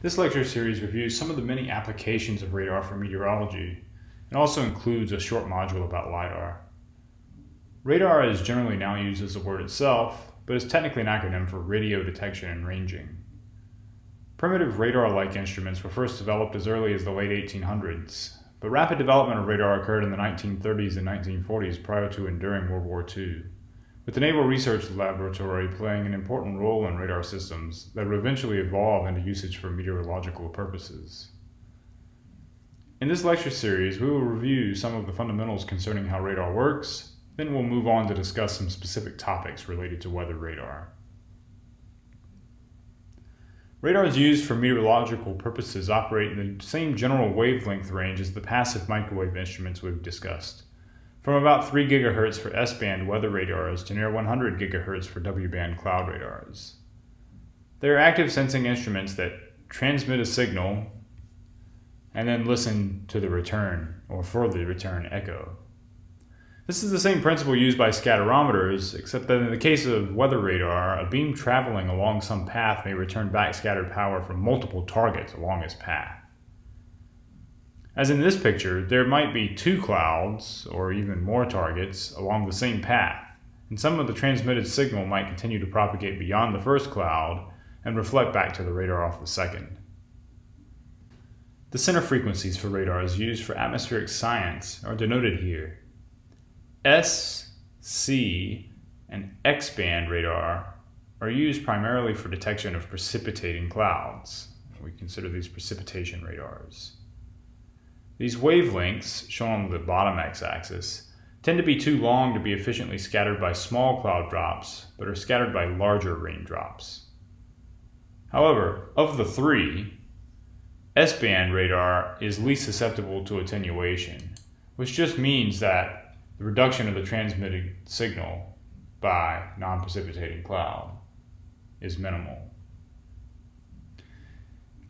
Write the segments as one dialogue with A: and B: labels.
A: This lecture series reviews some of the many applications of radar for meteorology and also includes a short module about LIDAR. Radar is generally now used as the word itself, but is technically an acronym for radio detection and ranging. Primitive radar-like instruments were first developed as early as the late 1800s, but rapid development of radar occurred in the 1930s and 1940s prior to and during World War II with the Naval Research Laboratory playing an important role in radar systems that would eventually evolve into usage for meteorological purposes. In this lecture series, we will review some of the fundamentals concerning how radar works, then we'll move on to discuss some specific topics related to weather radar. Radars used for meteorological purposes operate in the same general wavelength range as the passive microwave instruments we've discussed from about 3 GHz for S-band weather radars to near 100 GHz for W-band cloud radars. They are active sensing instruments that transmit a signal and then listen to the return, or for the return echo. This is the same principle used by scatterometers, except that in the case of weather radar, a beam traveling along some path may return back scattered power from multiple targets along its path. As in this picture, there might be two clouds, or even more targets, along the same path, and some of the transmitted signal might continue to propagate beyond the first cloud and reflect back to the radar off the second. The center frequencies for radars used for atmospheric science are denoted here. S, C, and X band radar are used primarily for detection of precipitating clouds. We consider these precipitation radars. These wavelengths, shown on the bottom x-axis, tend to be too long to be efficiently scattered by small cloud drops, but are scattered by larger raindrops. However, of the three, S-band radar is least susceptible to attenuation, which just means that the reduction of the transmitted signal by non-precipitating cloud is minimal.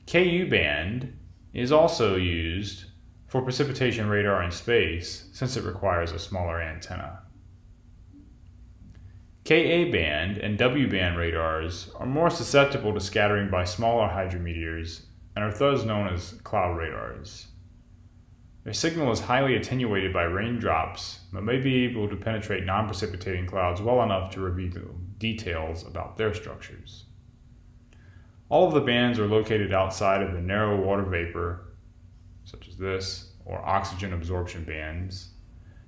A: KU band is also used for precipitation radar in space since it requires a smaller antenna. Ka band and W band radars are more susceptible to scattering by smaller hydrometeors and are thus known as cloud radars. Their signal is highly attenuated by raindrops, but may be able to penetrate non-precipitating clouds well enough to reveal details about their structures. All of the bands are located outside of the narrow water vapor such as this, or oxygen absorption bands,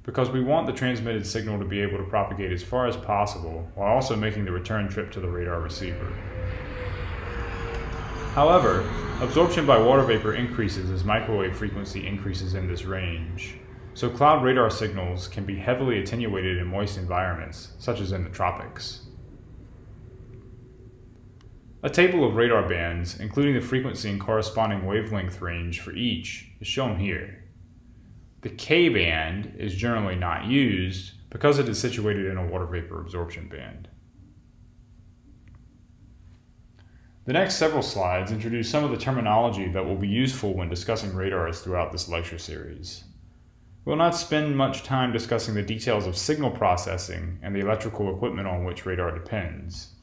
A: because we want the transmitted signal to be able to propagate as far as possible while also making the return trip to the radar receiver. However, absorption by water vapor increases as microwave frequency increases in this range, so cloud radar signals can be heavily attenuated in moist environments, such as in the tropics. A table of radar bands, including the frequency and corresponding wavelength range for each, is shown here. The K band is generally not used because it is situated in a water vapor absorption band. The next several slides introduce some of the terminology that will be useful when discussing radars throughout this lecture series. We will not spend much time discussing the details of signal processing and the electrical equipment on which radar depends.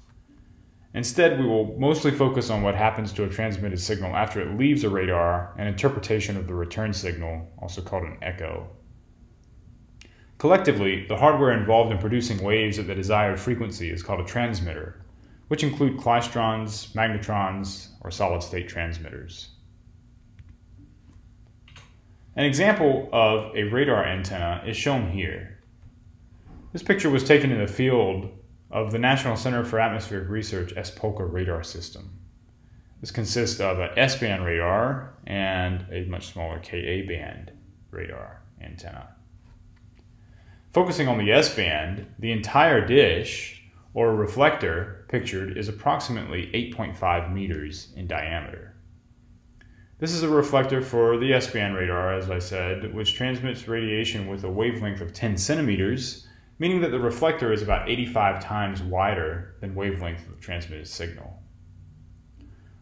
A: Instead, we will mostly focus on what happens to a transmitted signal after it leaves a radar and interpretation of the return signal, also called an echo. Collectively, the hardware involved in producing waves at the desired frequency is called a transmitter, which include klystrons, magnetrons, or solid-state transmitters. An example of a radar antenna is shown here. This picture was taken in the field of the National Center for Atmospheric Research S-PolKa radar system. This consists of an S-band radar and a much smaller Ka-band radar antenna. Focusing on the S-band, the entire dish, or reflector, pictured is approximately 8.5 meters in diameter. This is a reflector for the S-band radar, as I said, which transmits radiation with a wavelength of 10 centimeters meaning that the reflector is about 85 times wider than wavelength of the transmitted signal.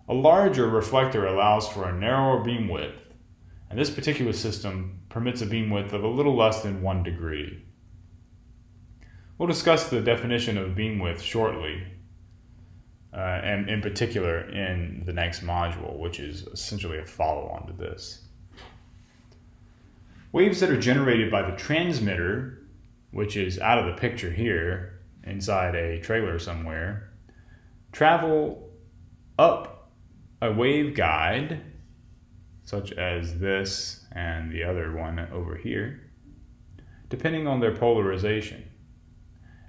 A: A larger reflector allows for a narrower beam width, and this particular system permits a beam width of a little less than 1 degree. We'll discuss the definition of beam width shortly. uh, and in particular in the next module, which is essentially a follow-on to this. Waves that are generated by the transmitter, which is out of the picture here, inside a trailer somewhere, travel up a waveguide, such as this and the other one over here, depending on their polarization.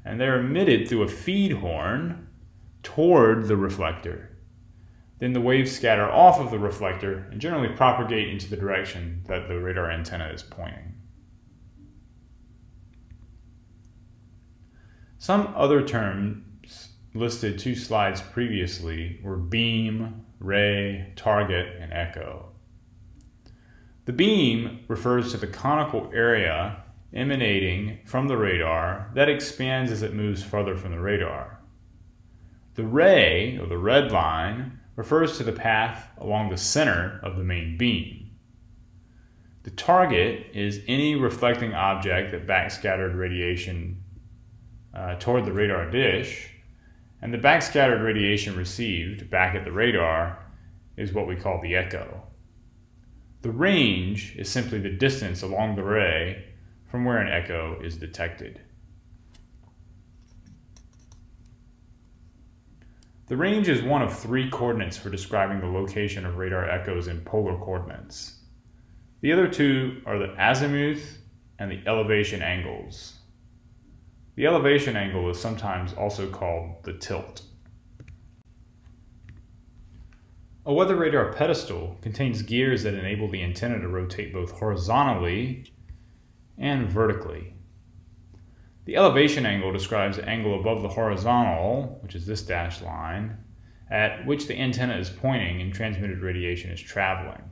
A: And they're emitted through a feed horn toward the reflector. Then the waves scatter off of the reflector and generally propagate into the direction that the radar antenna is pointing. Some other terms listed two slides previously were beam, ray, target, and echo. The beam refers to the conical area emanating from the radar that expands as it moves further from the radar. The ray, or the red line, refers to the path along the center of the main beam. The target is any reflecting object that backscattered radiation uh, toward the radar dish, and the backscattered radiation received back at the radar is what we call the echo. The range is simply the distance along the ray from where an echo is detected. The range is one of three coordinates for describing the location of radar echoes in polar coordinates. The other two are the azimuth and the elevation angles. The elevation angle is sometimes also called the tilt. A weather radar pedestal contains gears that enable the antenna to rotate both horizontally and vertically. The elevation angle describes the angle above the horizontal, which is this dashed line, at which the antenna is pointing and transmitted radiation is traveling.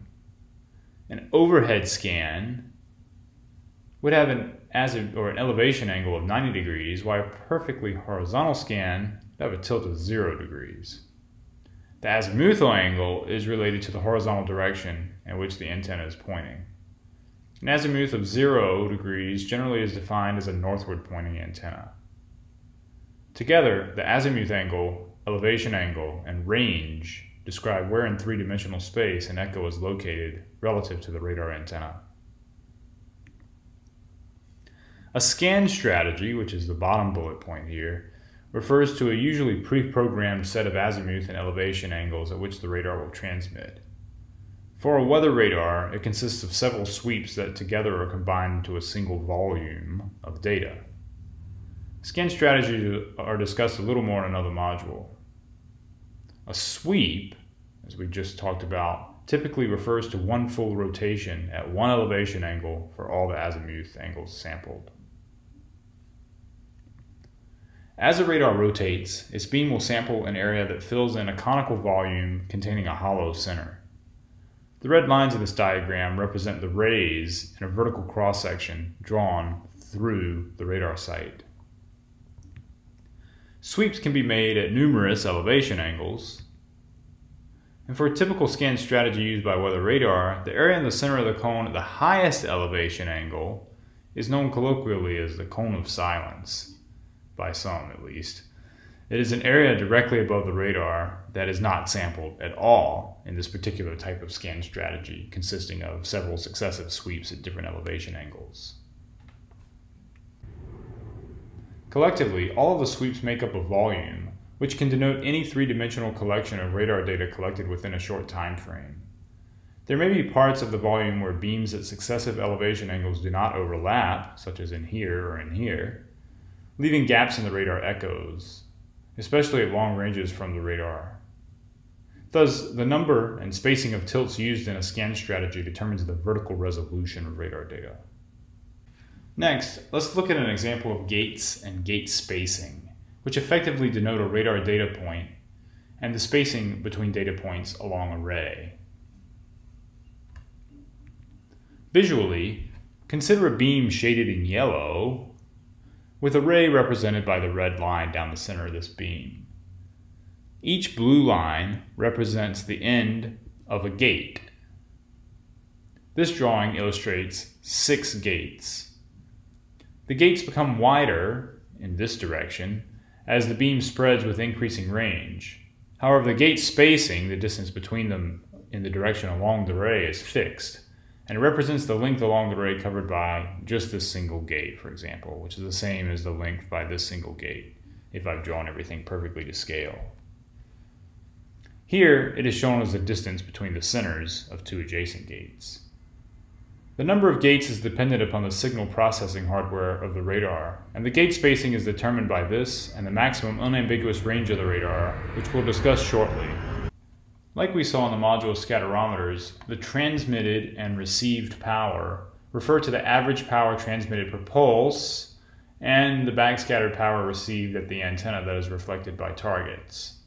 A: An overhead scan would have an azim or an elevation angle of 90 degrees, while a perfectly horizontal scan that would a tilt of 0 degrees. The azimuthal angle is related to the horizontal direction in which the antenna is pointing. An azimuth of 0 degrees generally is defined as a northward pointing antenna. Together, the azimuth angle, elevation angle, and range describe where in three-dimensional space an echo is located relative to the radar antenna. A scan strategy, which is the bottom bullet point here, refers to a usually pre-programmed set of azimuth and elevation angles at which the radar will transmit. For a weather radar, it consists of several sweeps that together are combined into a single volume of data. Scan strategies are discussed a little more in another module. A sweep, as we just talked about, typically refers to one full rotation at one elevation angle for all the azimuth angles sampled. As a radar rotates, its beam will sample an area that fills in a conical volume containing a hollow center. The red lines in this diagram represent the rays in a vertical cross-section drawn through the radar site. Sweeps can be made at numerous elevation angles. And for a typical scan strategy used by weather radar, the area in the center of the cone at the highest elevation angle is known colloquially as the cone of silence by some at least. It is an area directly above the radar that is not sampled at all in this particular type of scan strategy, consisting of several successive sweeps at different elevation angles. Collectively, all of the sweeps make up a volume, which can denote any three-dimensional collection of radar data collected within a short time frame. There may be parts of the volume where beams at successive elevation angles do not overlap, such as in here or in here, leaving gaps in the radar echoes, especially at long ranges from the radar. Thus, the number and spacing of tilts used in a scan strategy determines the vertical resolution of radar data. Next, let's look at an example of gates and gate spacing, which effectively denote a radar data point and the spacing between data points along a ray. Visually, consider a beam shaded in yellow with a ray represented by the red line down the center of this beam. Each blue line represents the end of a gate. This drawing illustrates six gates. The gates become wider in this direction as the beam spreads with increasing range, However, the gate spacing, the distance between them in the direction along the ray, is fixed, and it represents the length along the ray covered by just this single gate, for example, which is the same as the length by this single gate, if I've drawn everything perfectly to scale. Here, it is shown as the distance between the centers of two adjacent gates. The number of gates is dependent upon the signal processing hardware of the radar, and the gate spacing is determined by this and the maximum unambiguous range of the radar, which we'll discuss shortly. Like we saw in the module scatterometers, the transmitted and received power refer to the average power transmitted per pulse and the backscattered power received at the antenna that is reflected by targets.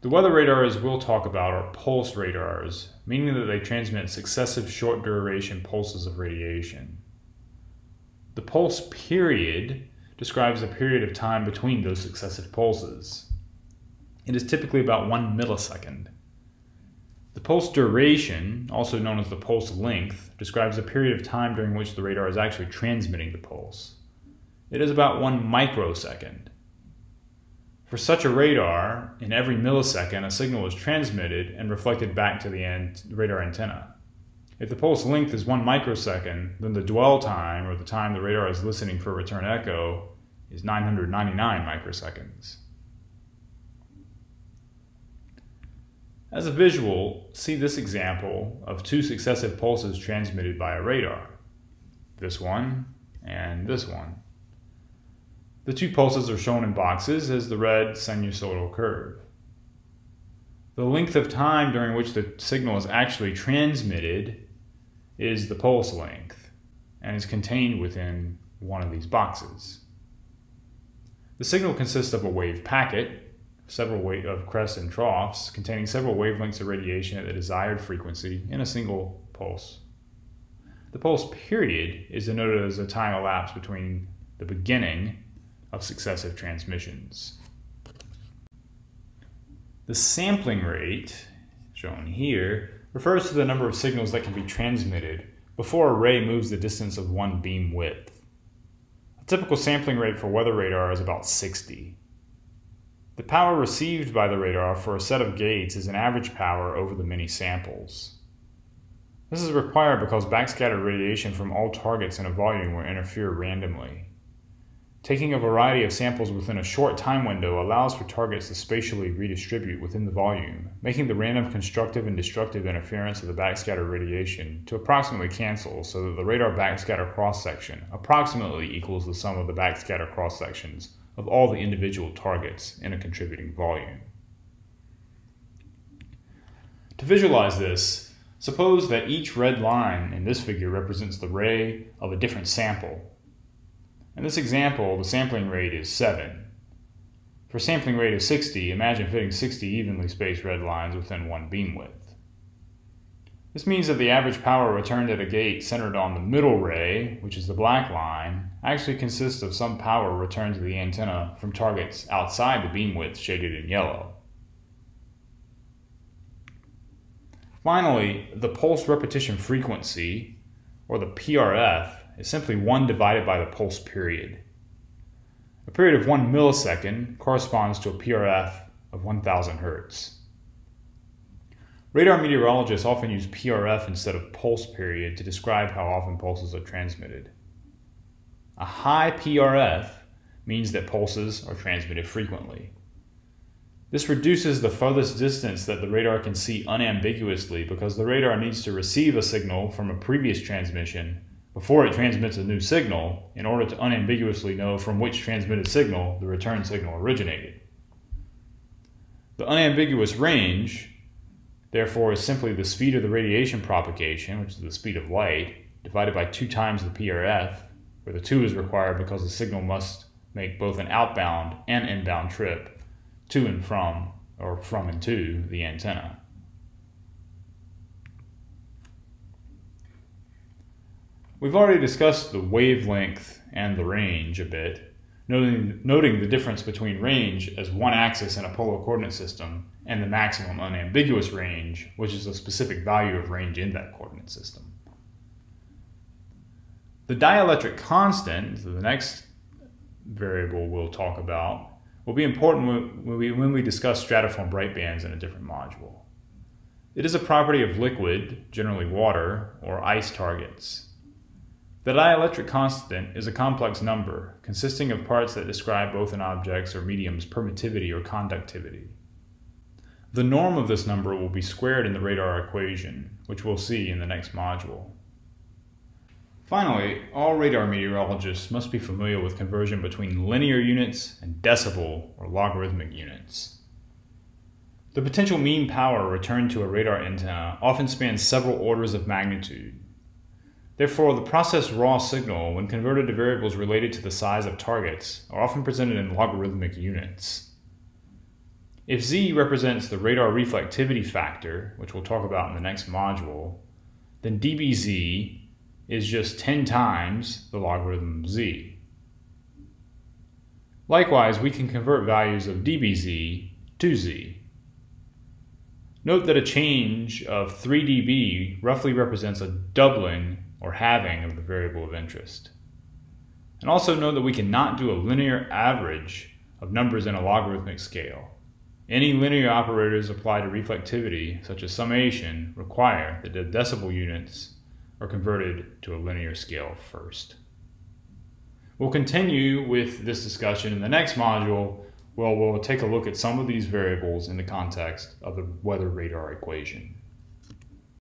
A: The weather radars we'll talk about are pulse radars, meaning that they transmit successive short duration pulses of radiation. The pulse period describes a period of time between those successive pulses. It is typically about one millisecond. The pulse duration, also known as the pulse length, describes a period of time during which the radar is actually transmitting the pulse. It is about one microsecond. For such a radar, in every millisecond, a signal is transmitted and reflected back to the radar antenna. If the pulse length is one microsecond, then the dwell time, or the time the radar is listening for a return echo, is 999 microseconds. As a visual, see this example of two successive pulses transmitted by a radar. This one and this one. The two pulses are shown in boxes as the red sinusoidal curve. The length of time during which the signal is actually transmitted is the pulse length and is contained within one of these boxes. The signal consists of a wave packet, several wave of crests and troughs, containing several wavelengths of radiation at the desired frequency in a single pulse. The pulse period is denoted as the time elapsed between the beginning of successive transmissions. The sampling rate, shown here, refers to the number of signals that can be transmitted before a ray moves the distance of one beam width. A typical sampling rate for weather radar is about 60. The power received by the radar for a set of gates is an average power over the many samples. This is required because backscattered radiation from all targets in a volume will interfere randomly. Taking a variety of samples within a short time window allows for targets to spatially redistribute within the volume, making the random constructive and destructive interference of the backscatter radiation to approximately cancel so that the radar backscatter cross-section approximately equals the sum of the backscatter cross-sections of all the individual targets in a contributing volume. To visualize this, suppose that each red line in this figure represents the ray of a different sample in this example, the sampling rate is 7. For sampling rate of 60, imagine fitting 60 evenly spaced red lines within one beam width. This means that the average power returned at a gate centered on the middle ray, which is the black line, actually consists of some power returned to the antenna from targets outside the beam width shaded in yellow. Finally, the pulse repetition frequency, or the PRF, is simply 1 divided by the pulse period. A period of 1 millisecond corresponds to a PRF of 1000 Hertz. Radar meteorologists often use PRF instead of pulse period to describe how often pulses are transmitted. A high PRF means that pulses are transmitted frequently. This reduces the farthest distance that the radar can see unambiguously because the radar needs to receive a signal from a previous transmission before it transmits a new signal in order to unambiguously know from which transmitted signal the return signal originated. The unambiguous range, therefore, is simply the speed of the radiation propagation, which is the speed of light, divided by 2 times the PRF, where the 2 is required because the signal must make both an outbound and inbound trip to and from, or from and to, the antenna. We've already discussed the wavelength and the range a bit, noting, noting the difference between range as one axis in a polar coordinate system and the maximum unambiguous range, which is a specific value of range in that coordinate system. The dielectric constant, the next variable we'll talk about, will be important when we, when we discuss stratiform bright bands in a different module. It is a property of liquid, generally water, or ice targets. The dielectric constant is a complex number consisting of parts that describe both an object's or medium's permittivity or conductivity. The norm of this number will be squared in the radar equation, which we'll see in the next module. Finally, all radar meteorologists must be familiar with conversion between linear units and decibel or logarithmic units. The potential mean power returned to a radar antenna often spans several orders of magnitude. Therefore, the processed raw signal, when converted to variables related to the size of targets, are often presented in logarithmic units. If z represents the radar reflectivity factor, which we'll talk about in the next module, then dBz is just 10 times the logarithm of z. Likewise, we can convert values of dBz to z. Note that a change of 3 dB roughly represents a doubling or halving of the variable of interest. And also note that we cannot do a linear average of numbers in a logarithmic scale. Any linear operators applied to reflectivity, such as summation, require that the decibel units are converted to a linear scale first. We'll continue with this discussion in the next module where we'll take a look at some of these variables in the context of the weather radar equation.